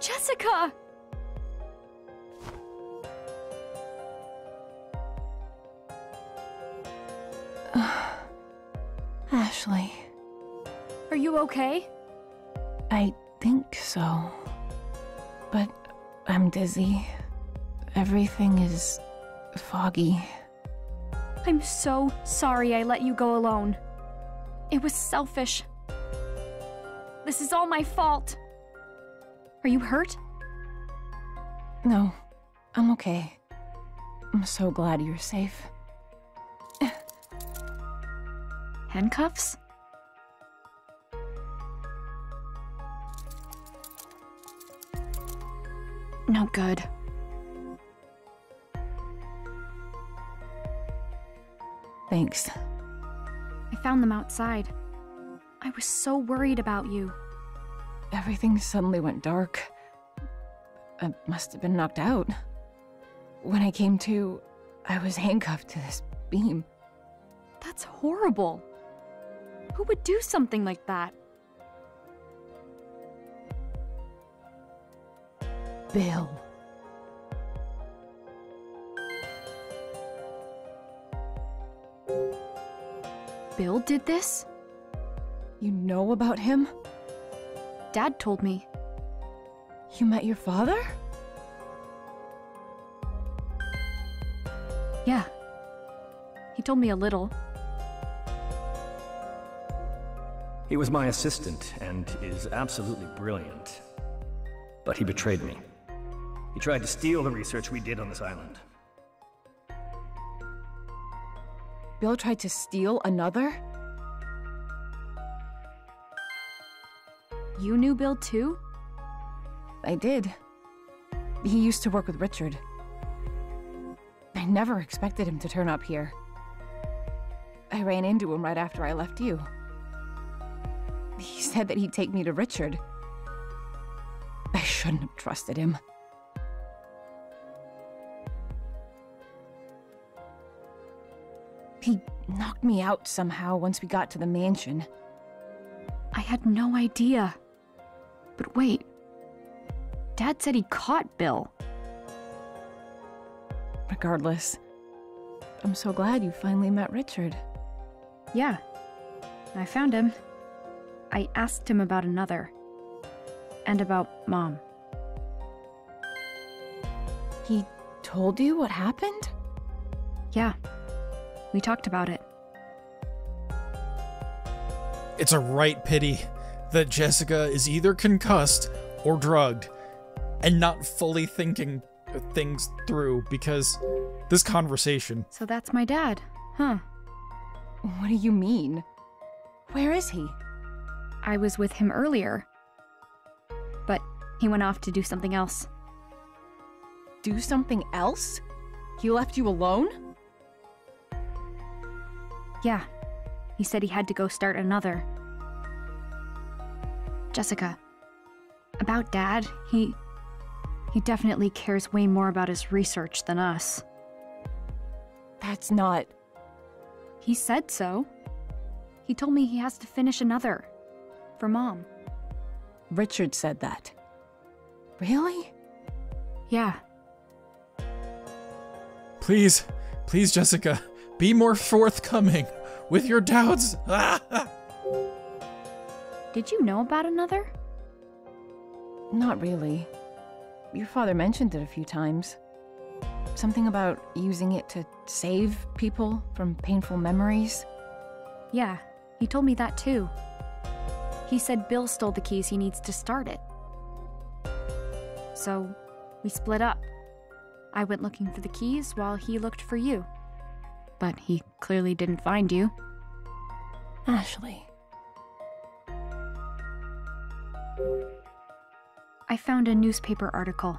Jessica! Ashley, Are you okay? I think so. But I'm dizzy. Everything is foggy. I'm so sorry I let you go alone. It was selfish. This is all my fault. Are you hurt? No, I'm okay. I'm so glad you're safe. Handcuffs? No good. Thanks. I found them outside. I was so worried about you. Everything suddenly went dark. I must have been knocked out. When I came to, I was handcuffed to this beam. That's horrible. Who would do something like that? Bill. Bill did this? You know about him? Dad told me. You met your father? Yeah. He told me a little. He was my assistant and is absolutely brilliant. But he betrayed me. He tried to steal the research we did on this island. Bill tried to steal another? You knew Bill too? I did. He used to work with Richard. I never expected him to turn up here. I ran into him right after I left you. He said that he'd take me to Richard. I shouldn't have trusted him. He knocked me out somehow once we got to the mansion. I had no idea. But wait. Dad said he caught Bill. Regardless, I'm so glad you finally met Richard. Yeah. I found him. I asked him about another. And about Mom. He told you what happened? Yeah. We talked about it. It's a right pity that Jessica is either concussed or drugged and not fully thinking things through because this conversation. So that's my dad, huh? What do you mean? Where is he? I was with him earlier. But he went off to do something else. Do something else? He left you alone? Yeah. He said he had to go start another. Jessica. About Dad, he. He definitely cares way more about his research than us. That's not. He said so. He told me he has to finish another. For Mom. Richard said that. Really? Yeah. Please, please, Jessica, be more forthcoming with your doubts. Did you know about another? Not really. Your father mentioned it a few times. Something about using it to save people from painful memories. Yeah, he told me that too. He said Bill stole the keys he needs to start it. So, we split up. I went looking for the keys while he looked for you. But he clearly didn't find you. Ashley. I found a newspaper article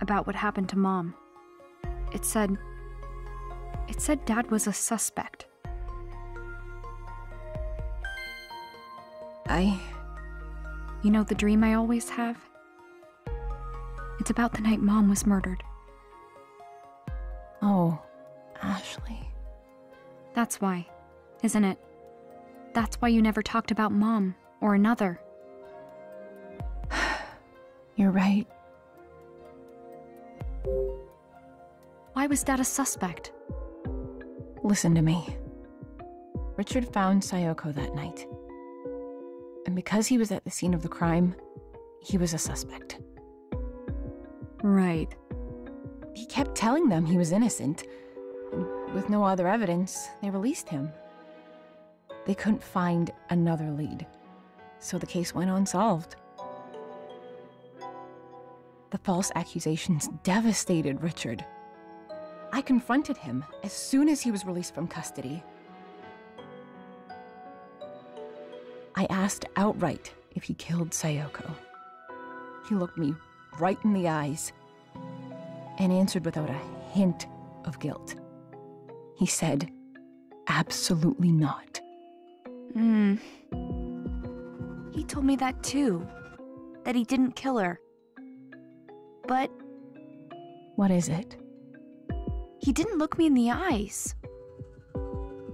about what happened to Mom. It said. It said Dad was a suspect. I. You know the dream I always have? It's about the night Mom was murdered. Oh, Ashley. That's why, isn't it? That's why you never talked about Mom or another. You're right. Why was Dad a suspect? Listen to me. Richard found Sayoko that night. And because he was at the scene of the crime, he was a suspect. Right. He kept telling them he was innocent, and with no other evidence, they released him. They couldn't find another lead, so the case went unsolved. The false accusations devastated Richard. I confronted him as soon as he was released from custody. I asked outright if he killed Sayoko. He looked me right in the eyes and answered without a hint of guilt. He said, absolutely not. Hmm. He told me that too. That he didn't kill her. But What is it? he didn't look me in the eyes.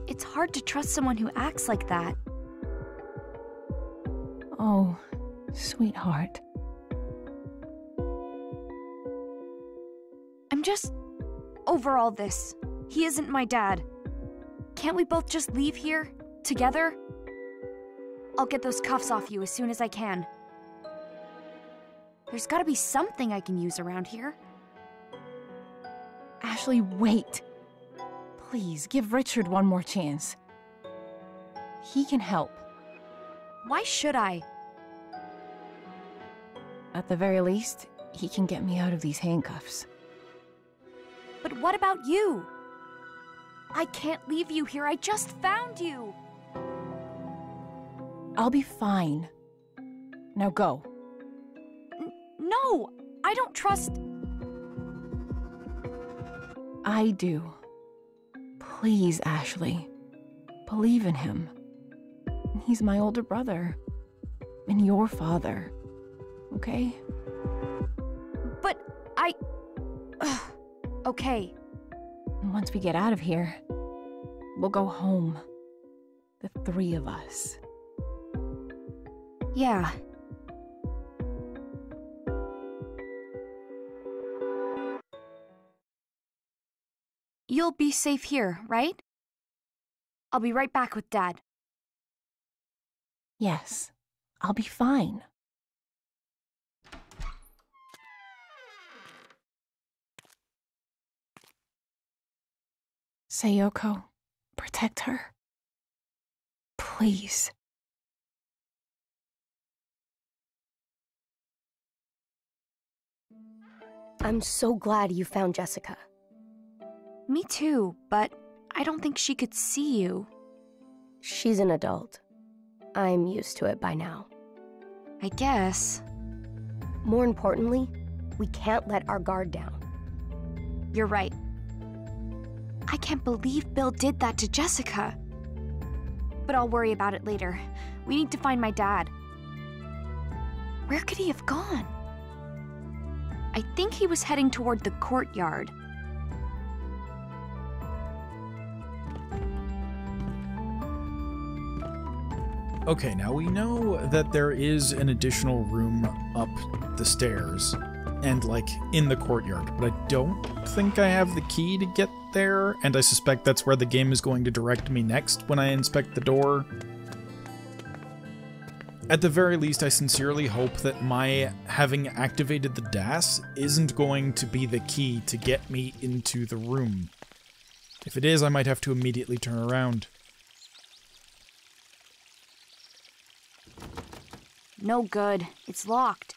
It's hard to trust someone who acts like that. Oh, sweetheart. I'm just over all this. He isn't my dad. Can't we both just leave here? Together? I'll get those cuffs off you as soon as I can. There's gotta be something I can use around here. Ashley, wait. Please, give Richard one more chance. He can help. Why should I? At the very least, he can get me out of these handcuffs. But what about you? I can't leave you here. I just found you. I'll be fine. Now go. I don't trust. I do. Please, Ashley. Believe in him. He's my older brother. And your father. Okay? But I. Ugh. Okay, once we get out of here, we'll go home. The three of us. yeah. You'll be safe here, right? I'll be right back with Dad. Yes, I'll be fine. Sayoko, protect her. Please. I'm so glad you found Jessica. Me too, but I don't think she could see you. She's an adult. I'm used to it by now. I guess. More importantly, we can't let our guard down. You're right. I can't believe Bill did that to Jessica. But I'll worry about it later. We need to find my dad. Where could he have gone? I think he was heading toward the courtyard. Okay, now we know that there is an additional room up the stairs and like in the courtyard, but I don't think I have the key to get there, and I suspect that's where the game is going to direct me next when I inspect the door. At the very least, I sincerely hope that my having activated the DAS isn't going to be the key to get me into the room. If it is, I might have to immediately turn around. No good. It's locked.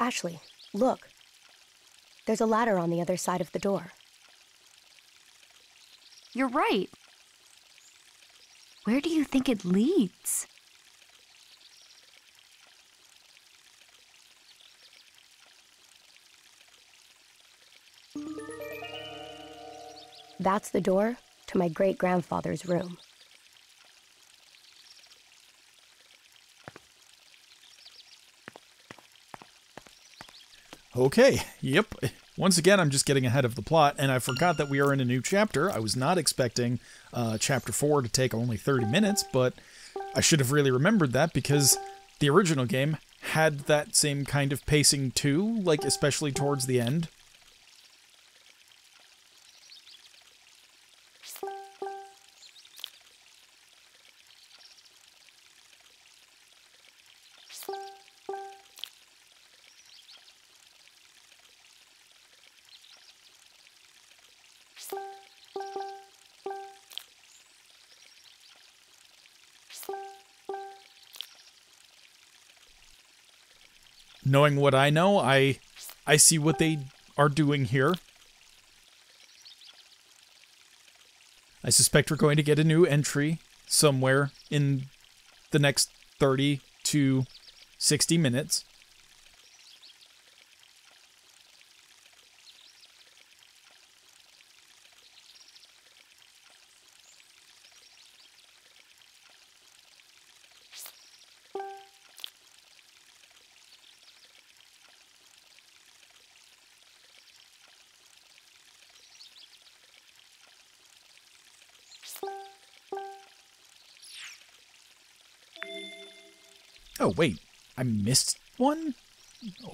Ashley, look. There's a ladder on the other side of the door. You're right. Where do you think it leads? That's the door to my great grandfather's room. Okay, yep. Once again, I'm just getting ahead of the plot, and I forgot that we are in a new chapter. I was not expecting uh, chapter 4 to take only 30 minutes, but I should have really remembered that because the original game had that same kind of pacing too, like especially towards the end. Knowing what I know, I I see what they are doing here. I suspect we're going to get a new entry somewhere in the next 30 to 60 minutes. Wait. I missed one?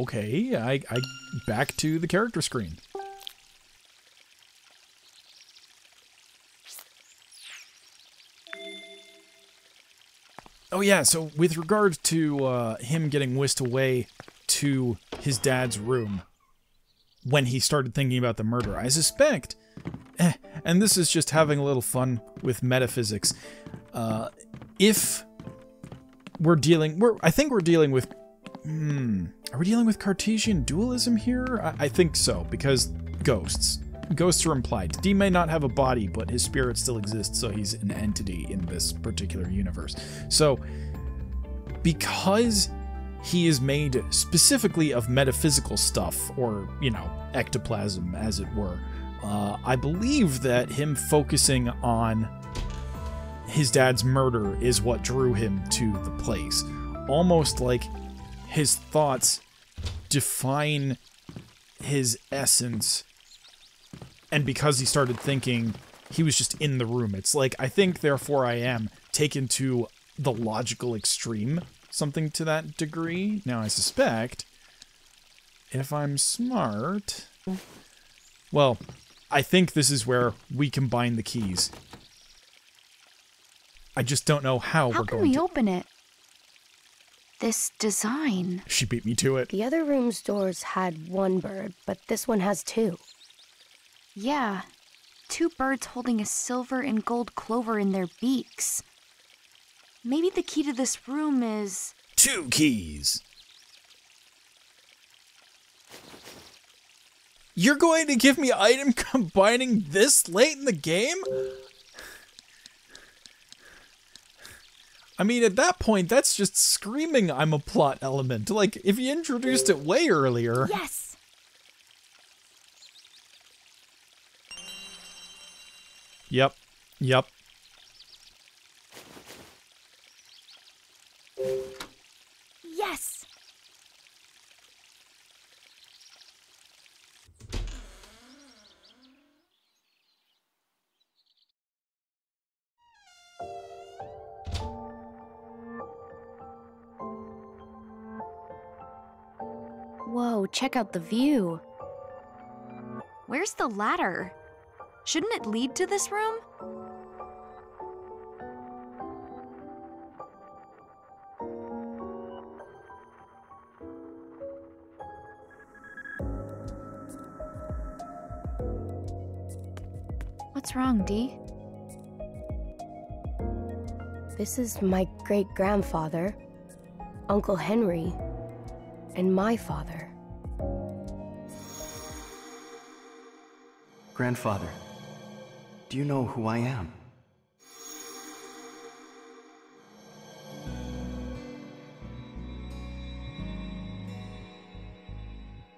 Okay, I, I back to the character screen. Oh yeah, so with regard to uh, him getting whisked away to his dad's room when he started thinking about the murder, I suspect, eh, and this is just having a little fun with metaphysics, uh, if we're dealing, we're I think we're dealing with, hmm, are we dealing with Cartesian dualism here? I, I think so because ghosts. Ghosts are implied. D may not have a body, but his spirit still exists, so he's an entity in this particular universe. So, because he is made specifically of metaphysical stuff, or, you know, ectoplasm, as it were, uh, I believe that him focusing on his dad's murder is what drew him to the place. Almost like his thoughts define his essence and because he started thinking, he was just in the room. It's like, I think, therefore I am, taken to the logical extreme, something to that degree. Now, I suspect, if I'm smart, well, I think this is where we combine the keys. I just don't know how, How we're can going we to. open it? This design. She beat me to it. The other room's doors had one bird, but this one has two. Yeah. Two birds holding a silver and gold clover in their beaks. Maybe the key to this room is. Two keys. You're going to give me item combining this late in the game? I mean, at that point, that's just screaming I'm a plot element. Like, if you introduced it way earlier. Yes! Yep. Yep. Yes! Check out the view. Where's the ladder? Shouldn't it lead to this room? What's wrong, D? This is my great grandfather, Uncle Henry, and my father. Grandfather, do you know who I am?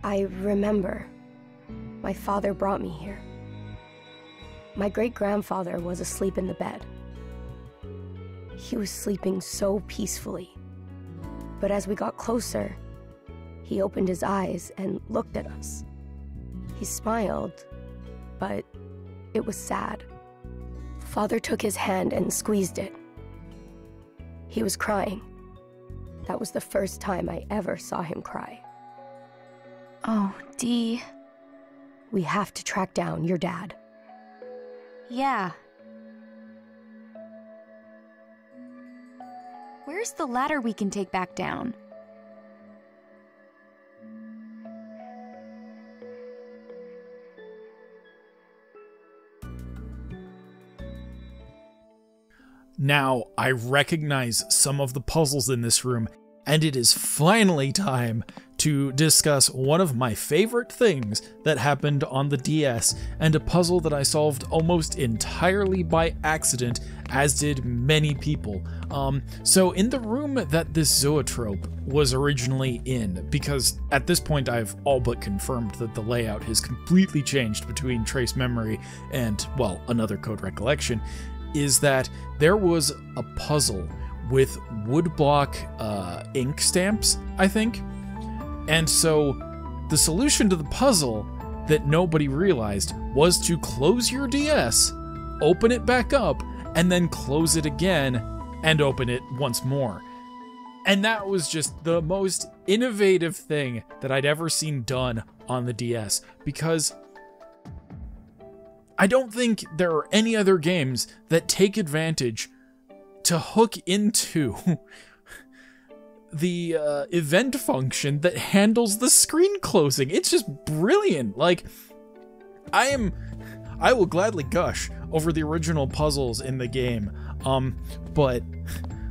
I remember. My father brought me here. My great grandfather was asleep in the bed. He was sleeping so peacefully. But as we got closer, he opened his eyes and looked at us. He smiled, but it was sad. Father took his hand and squeezed it. He was crying. That was the first time I ever saw him cry. Oh, D. We have to track down your dad. Yeah. Where's the ladder we can take back down? Now, I recognize some of the puzzles in this room, and it is finally time to discuss one of my favorite things that happened on the DS, and a puzzle that I solved almost entirely by accident, as did many people. Um, so, in the room that this zoetrope was originally in, because at this point I've all but confirmed that the layout has completely changed between Trace Memory and, well, another Code Recollection, is that there was a puzzle with woodblock uh, ink stamps, I think. And so the solution to the puzzle that nobody realized was to close your DS, open it back up, and then close it again and open it once more. And that was just the most innovative thing that I'd ever seen done on the DS because I don't think there are any other games that take advantage to hook into the uh, event function that handles the screen closing. It's just brilliant. Like, I am. I will gladly gush over the original puzzles in the game. Um, but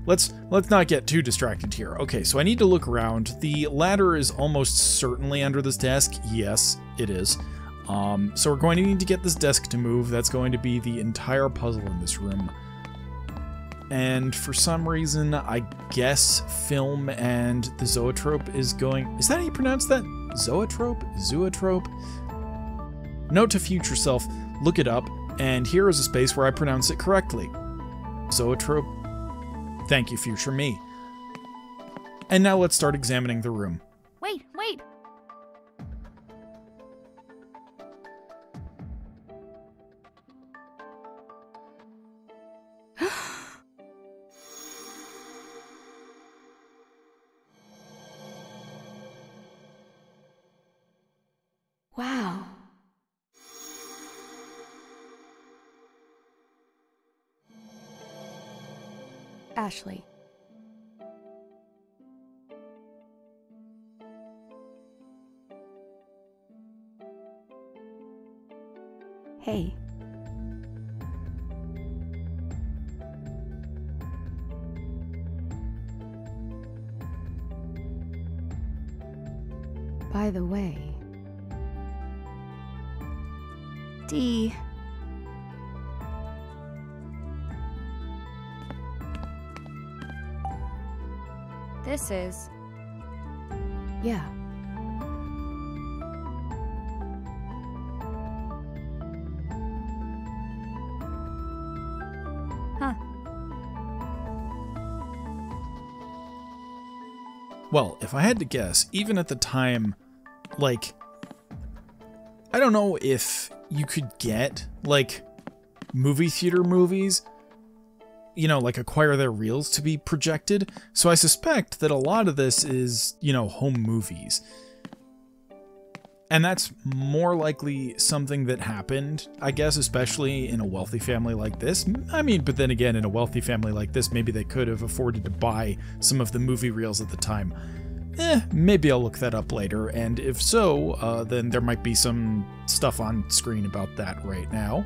let's let's not get too distracted here. Okay, so I need to look around. The ladder is almost certainly under this desk. Yes, it is. Um, so we're going to need to get this desk to move. That's going to be the entire puzzle in this room. And for some reason, I guess film and the zoetrope is going. Is that how you pronounce that? Zoetrope? Zoetrope? Note to future self, look it up, and here is a space where I pronounce it correctly. Zoetrope. Thank you, future me. And now let's start examining the room. Ashley. Hey. This is. yeah, Huh. Well, if I had to guess, even at the time, like, I don't know if you could get, like, movie theater movies, you know, like acquire their reels to be projected. So I suspect that a lot of this is, you know, home movies. And that's more likely something that happened, I guess, especially in a wealthy family like this. I mean, but then again, in a wealthy family like this, maybe they could have afforded to buy some of the movie reels at the time. Eh, maybe I'll look that up later, and if so, uh, then there might be some stuff on screen about that right now.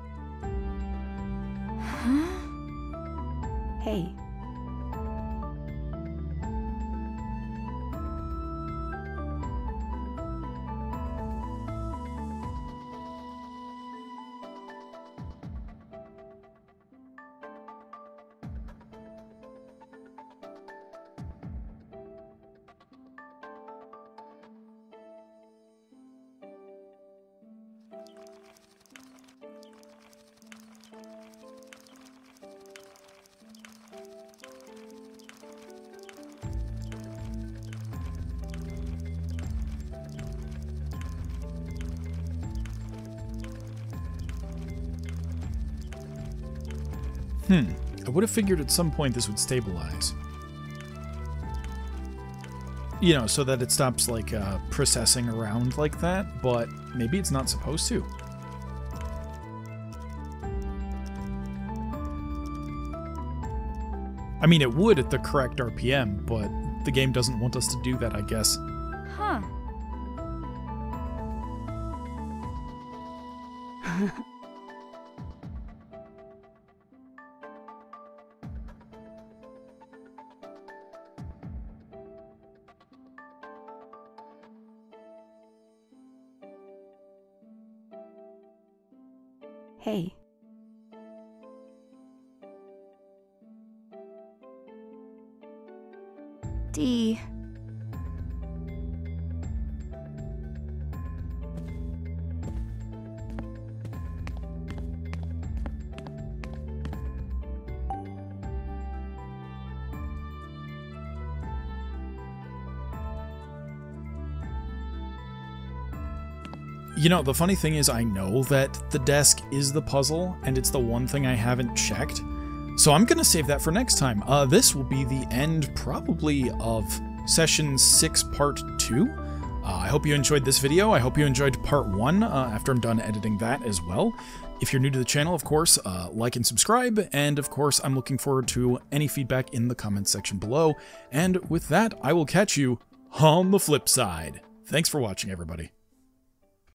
Hmm. I would have figured at some point this would stabilize. You know, so that it stops, like, uh, processing around like that, but maybe it's not supposed to. I mean, it would at the correct RPM, but the game doesn't want us to do that, I guess. Huh. You know, the funny thing is, I know that the desk is the puzzle, and it's the one thing I haven't checked. So I'm gonna save that for next time. Uh, this will be the end, probably, of session 6, part 2. Uh, I hope you enjoyed this video. I hope you enjoyed part 1 uh, after I'm done editing that as well. If you're new to the channel, of course, uh, like and subscribe. And of course, I'm looking forward to any feedback in the comments section below. And with that, I will catch you on the flip side. Thanks for watching, everybody.